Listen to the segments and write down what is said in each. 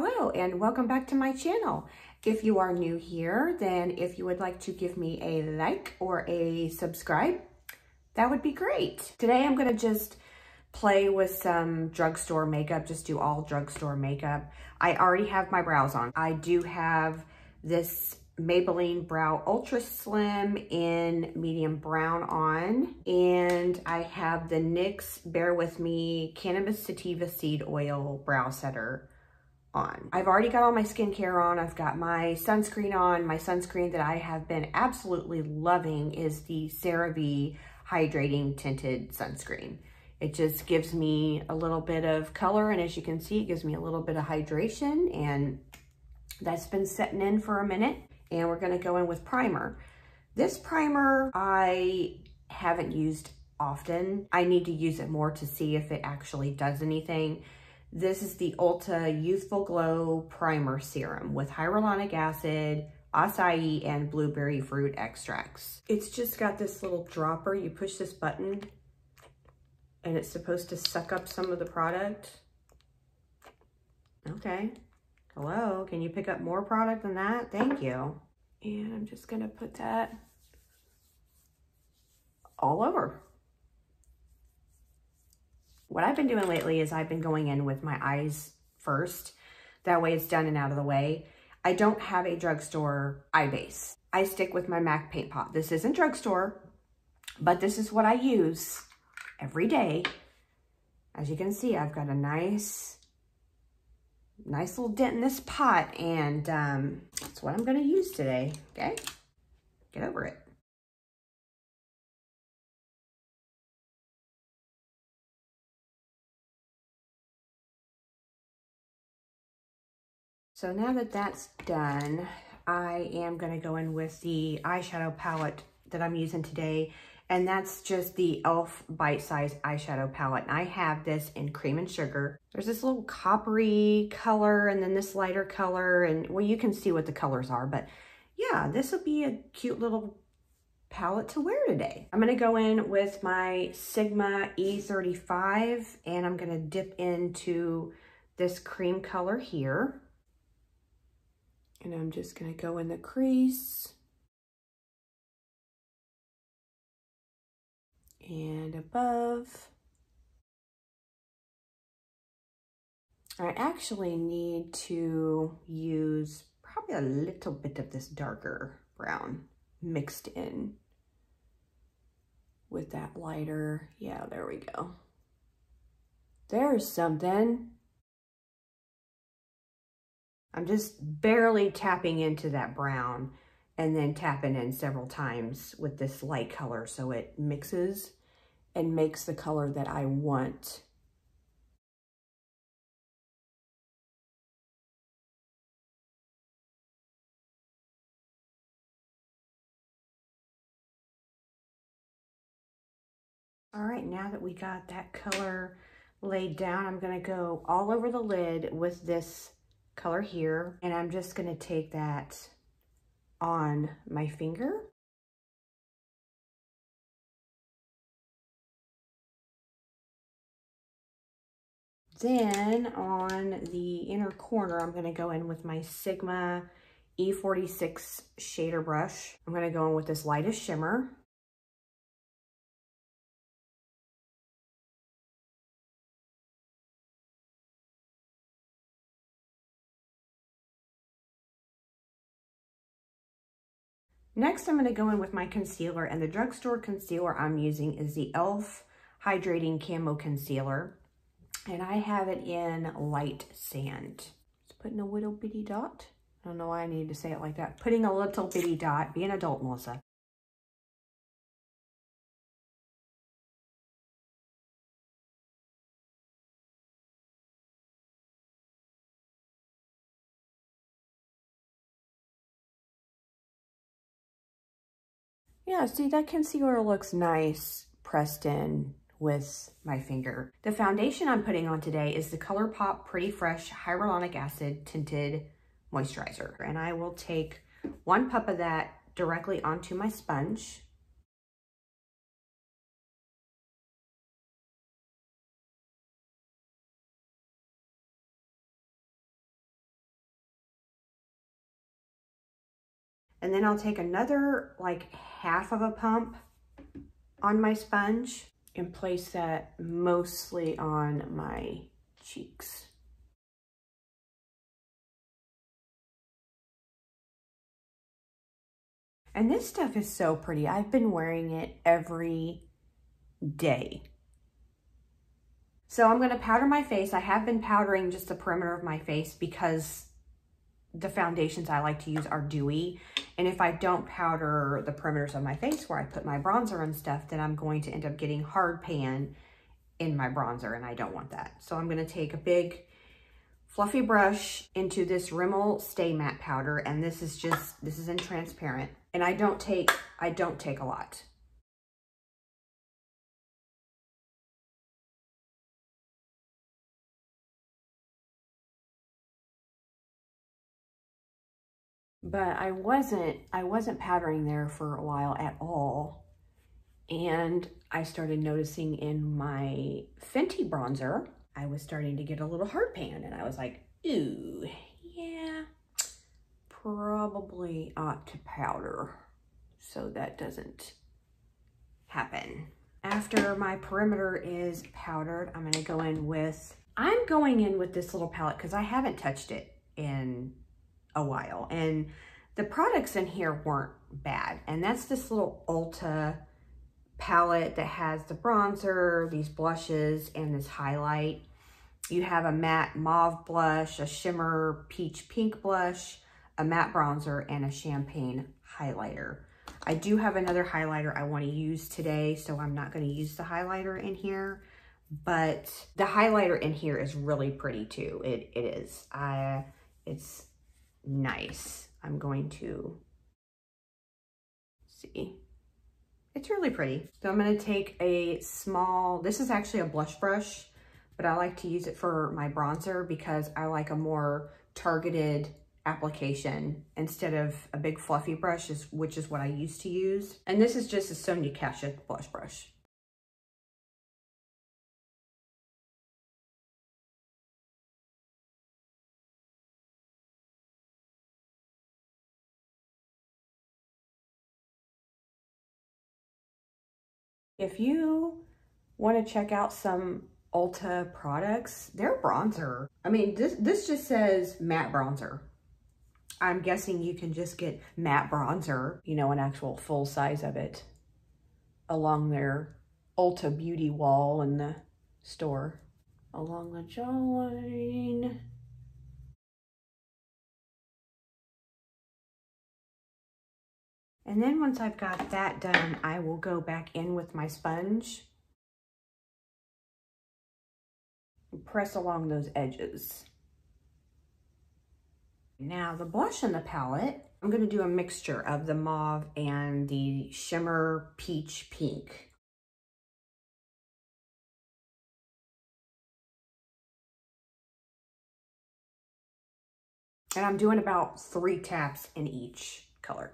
Hello and welcome back to my channel. If you are new here, then if you would like to give me a like or a subscribe, that would be great. Today I'm gonna just play with some drugstore makeup, just do all drugstore makeup. I already have my brows on. I do have this Maybelline Brow Ultra Slim in medium brown on. And I have the NYX Bare With Me Cannabis Sativa Seed Oil Brow Setter on. I've already got all my skincare on. I've got my sunscreen on. My sunscreen that I have been absolutely loving is the CeraVe Hydrating Tinted Sunscreen. It just gives me a little bit of color and as you can see, it gives me a little bit of hydration and that's been setting in for a minute and we're gonna go in with primer. This primer I haven't used often. I need to use it more to see if it actually does anything. This is the Ulta Youthful Glow Primer Serum with hyaluronic acid, acai, and blueberry fruit extracts. It's just got this little dropper. You push this button and it's supposed to suck up some of the product. Okay. Hello, can you pick up more product than that? Thank you. And I'm just gonna put that all over. What I've been doing lately is I've been going in with my eyes first. That way it's done and out of the way. I don't have a drugstore eye base. I stick with my MAC paint pot. This isn't drugstore, but this is what I use every day. As you can see, I've got a nice nice little dent in this pot and um, that's what I'm gonna use today, okay? Get over it. So now that that's done, I am gonna go in with the eyeshadow palette that I'm using today and that's just the e.l.f. Bite Size Eyeshadow Palette. And I have this in Cream and Sugar. There's this little coppery color and then this lighter color. And, well, you can see what the colors are. But, yeah, this will be a cute little palette to wear today. I'm going to go in with my Sigma E35. And I'm going to dip into this cream color here. And I'm just going to go in the crease. and above. I actually need to use probably a little bit of this darker brown mixed in with that lighter. Yeah, there we go. There's something. I'm just barely tapping into that brown and then tapping in several times with this light color so it mixes and makes the color that I want. All right, now that we got that color laid down, I'm gonna go all over the lid with this color here, and I'm just gonna take that on my finger Then on the inner corner, I'm gonna go in with my Sigma E46 shader brush. I'm gonna go in with this lightest shimmer. Next, I'm gonna go in with my concealer and the drugstore concealer I'm using is the e.l.f. Hydrating Camo Concealer and I have it in light sand. Just putting a little bitty dot. I don't know why I need to say it like that. Putting a little bitty dot. Be an adult, Melissa. Yeah, see, that concealer looks nice pressed in with my finger. The foundation I'm putting on today is the ColourPop Pretty Fresh Hyaluronic Acid Tinted Moisturizer. And I will take one puff of that directly onto my sponge. And then I'll take another like half of a pump on my sponge and place that mostly on my cheeks. And this stuff is so pretty. I've been wearing it every day. So I'm going to powder my face. I have been powdering just the perimeter of my face because the foundations I like to use are dewy. And if I don't powder the perimeters of my face where I put my bronzer and stuff, then I'm going to end up getting hard pan in my bronzer and I don't want that. So I'm going to take a big fluffy brush into this Rimmel Stay Matte Powder. And this is just, this is in transparent. And I don't take, I don't take a lot. But I wasn't, I wasn't powdering there for a while at all. And I started noticing in my Fenty bronzer, I was starting to get a little hard pan and I was like, ooh, yeah, probably ought to powder so that doesn't happen. After my perimeter is powdered, I'm gonna go in with, I'm going in with this little palette because I haven't touched it in a while. And the products in here weren't bad. And that's this little Ulta palette that has the bronzer, these blushes, and this highlight. You have a matte mauve blush, a shimmer peach pink blush, a matte bronzer, and a champagne highlighter. I do have another highlighter I want to use today, so I'm not going to use the highlighter in here. But the highlighter in here is really pretty too. It, it is. I, it's nice. I'm going to see. It's really pretty. So I'm going to take a small, this is actually a blush brush, but I like to use it for my bronzer because I like a more targeted application instead of a big fluffy brush, which is what I used to use. And this is just a Sonia Kashuk blush brush. If you want to check out some Ulta products, their bronzer, I mean, this, this just says matte bronzer. I'm guessing you can just get matte bronzer, you know, an actual full size of it along their Ulta beauty wall in the store. Along the jawline. And then once I've got that done, I will go back in with my sponge and press along those edges. Now the blush in the palette, I'm going to do a mixture of the mauve and the shimmer peach pink. And I'm doing about three taps in each color.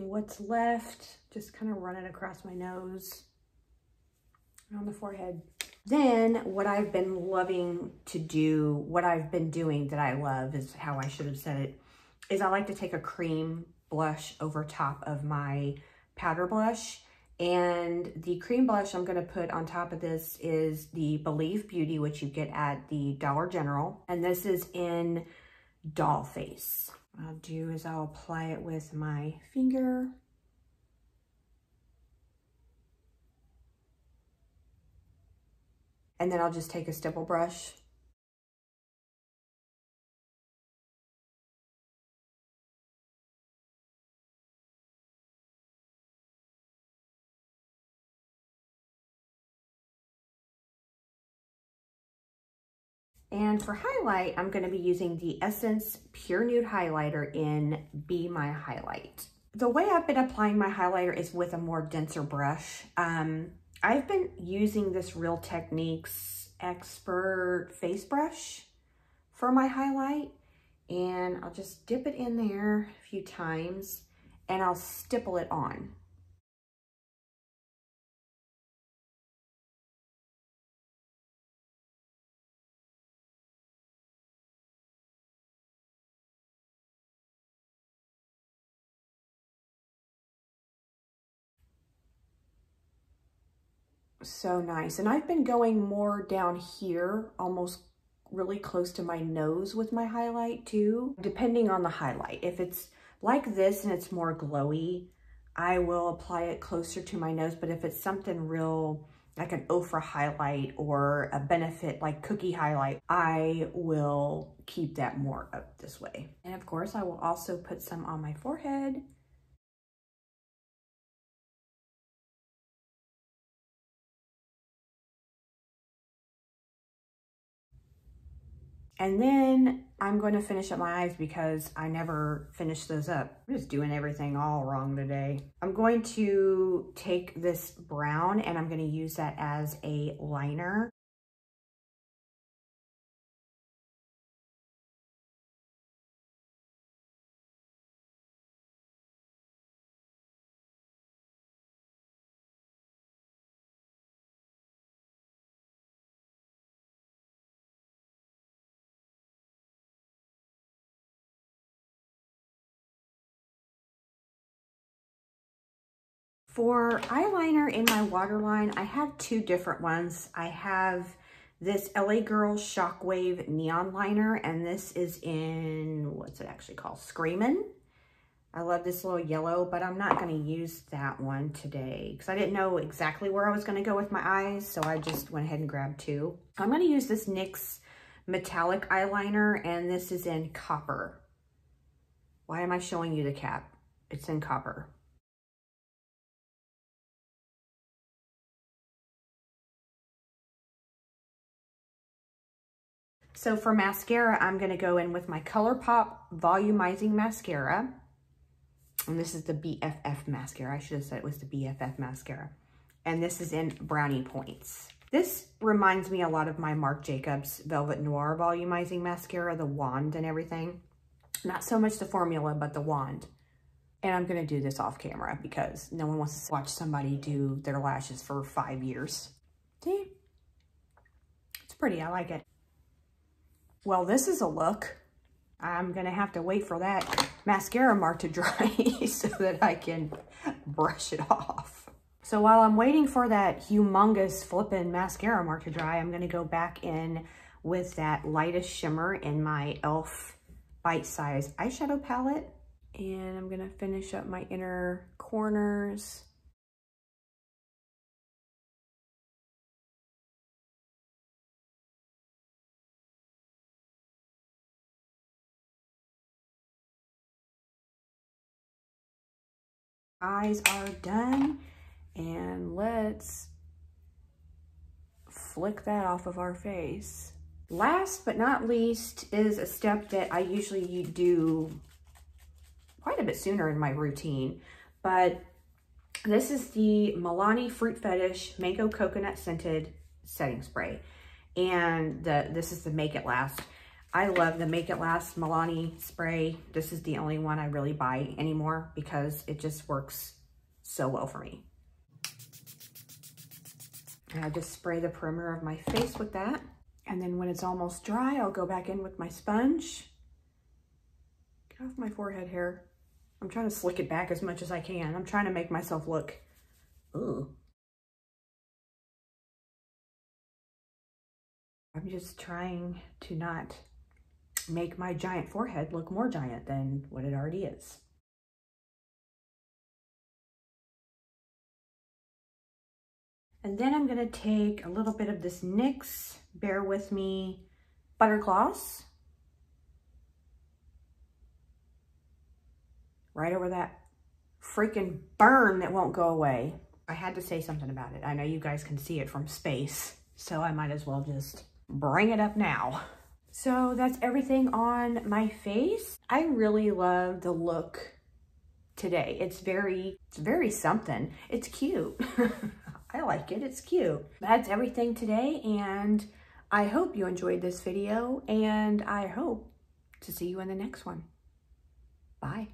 What's left, just kind of run it across my nose on the forehead. Then what I've been loving to do, what I've been doing that I love is how I should have said it, is I like to take a cream blush over top of my powder blush. And the cream blush I'm going to put on top of this is the Believe Beauty, which you get at the Dollar General. And this is in Doll Face. What I'll do is I'll apply it with my finger. And then I'll just take a stipple brush And for highlight, I'm gonna be using the Essence Pure Nude Highlighter in Be My Highlight. The way I've been applying my highlighter is with a more denser brush. Um, I've been using this Real Techniques Expert Face Brush for my highlight. And I'll just dip it in there a few times and I'll stipple it on. So nice. And I've been going more down here, almost really close to my nose with my highlight too, depending on the highlight. If it's like this and it's more glowy, I will apply it closer to my nose. But if it's something real, like an Ofra highlight or a Benefit like cookie highlight, I will keep that more up this way. And of course, I will also put some on my forehead. And then I'm going to finish up my eyes because I never finished those up. I'm just doing everything all wrong today. I'm going to take this brown and I'm going to use that as a liner. For eyeliner in my waterline, I have two different ones. I have this LA Girl Shockwave Neon Liner, and this is in, what's it actually called? Screamin'. I love this little yellow, but I'm not going to use that one today because I didn't know exactly where I was going to go with my eyes, so I just went ahead and grabbed two. I'm going to use this NYX metallic eyeliner, and this is in copper. Why am I showing you the cap? It's in copper. So for mascara, I'm going to go in with my ColourPop Volumizing Mascara. And this is the BFF mascara. I should have said it was the BFF mascara. And this is in Brownie Points. This reminds me a lot of my Marc Jacobs Velvet Noir Volumizing Mascara, the wand and everything. Not so much the formula, but the wand. And I'm going to do this off camera because no one wants to watch somebody do their lashes for five years. See? It's pretty. I like it. Well, this is a look. I'm going to have to wait for that mascara mark to dry so that I can brush it off. So while I'm waiting for that humongous flippin' mascara mark to dry, I'm going to go back in with that lightest shimmer in my e.l.f. Bite Size eyeshadow palette. And I'm going to finish up my inner corners. Eyes are done and let's flick that off of our face. Last but not least is a step that I usually do quite a bit sooner in my routine, but this is the Milani Fruit Fetish Mango Coconut Scented Setting Spray. And the, this is the Make It Last. I love the Make It Last Milani spray. This is the only one I really buy anymore because it just works so well for me. And I just spray the perimeter of my face with that. And then when it's almost dry, I'll go back in with my sponge. Get off my forehead hair. I'm trying to slick it back as much as I can. I'm trying to make myself look, ooh. I'm just trying to not make my giant forehead look more giant than what it already is. And then I'm gonna take a little bit of this NYX, bear with me, butter gloss. Right over that freaking burn that won't go away. I had to say something about it. I know you guys can see it from space, so I might as well just bring it up now. So that's everything on my face. I really love the look today. It's very, it's very something. It's cute. I like it. It's cute. That's everything today. And I hope you enjoyed this video and I hope to see you in the next one. Bye.